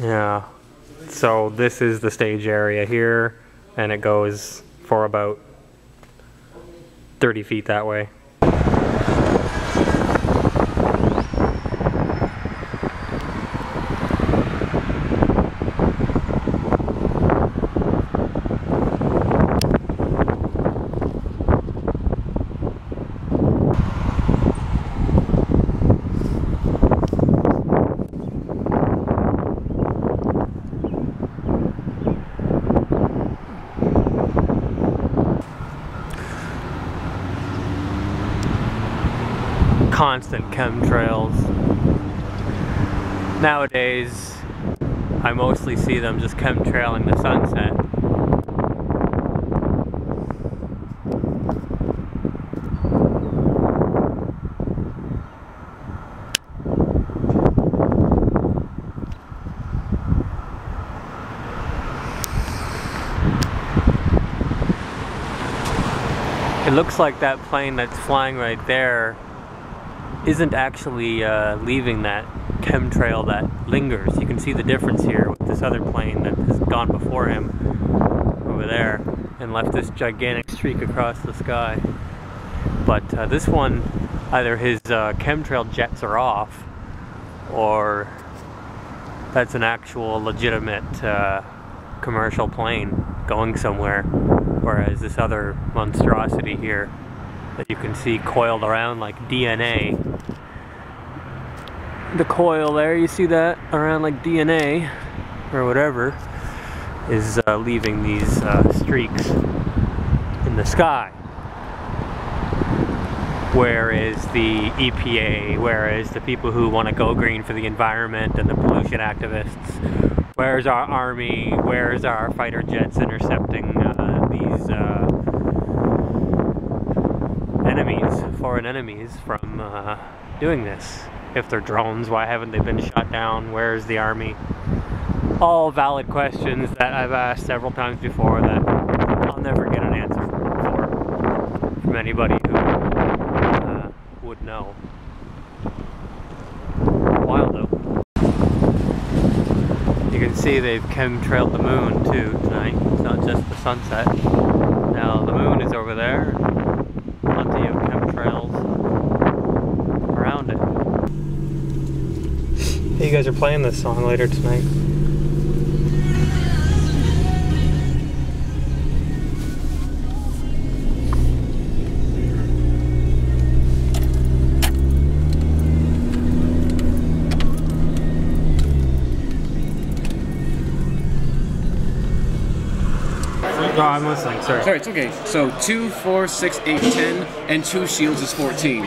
Yeah. So this is the stage area here, and it goes for about 30 feet that way. Constant chemtrails. Nowadays, I mostly see them just chemtrailing the sunset. It looks like that plane that's flying right there isn't actually uh, leaving that chemtrail that lingers. You can see the difference here with this other plane that has gone before him over there and left this gigantic streak across the sky. But uh, this one, either his uh, chemtrail jets are off or that's an actual legitimate uh, commercial plane going somewhere. Whereas this other monstrosity here that you can see coiled around like DNA. The coil there, you see that around like DNA or whatever, is uh, leaving these uh, streaks in the sky. Where is the EPA, Where is the people who want to go green for the environment and the pollution activists, where's our army, where's our fighter jets intercepting uh, these uh, enemies, foreign enemies, from uh, doing this. If they're drones, why haven't they been shot down? Where's the army? All valid questions that I've asked several times before that I'll never get an answer for from anybody who uh, would know. Wild though. You can see they've chemtrailed the moon too tonight. It's not just the sunset. Now the moon is over there plenty of chemtrails around it. Hey, you guys are playing this song later tonight. Oh, I'm listening. Sorry. Sorry, it's okay. So two, four, six, eight, ten, and two shields is 14.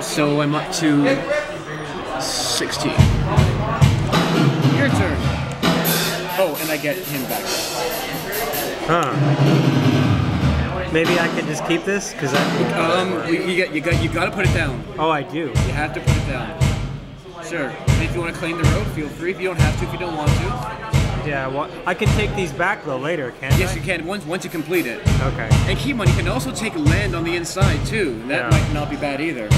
So I'm up to 16. Your turn. Oh, and I get him back. Huh. Maybe I can just keep this because I. Um, you, you, got, you got, you got to put it down. Oh, I do. You have to put it down. Sure. And if you want to claim the road, feel free. If you don't have to, if you don't want to. Yeah. Well, I can take these back though later, can't Yes, I? Yes, you can once once you complete it. Okay. And keep on, you can also take land on the inside too. That Yeah. might not be bad either.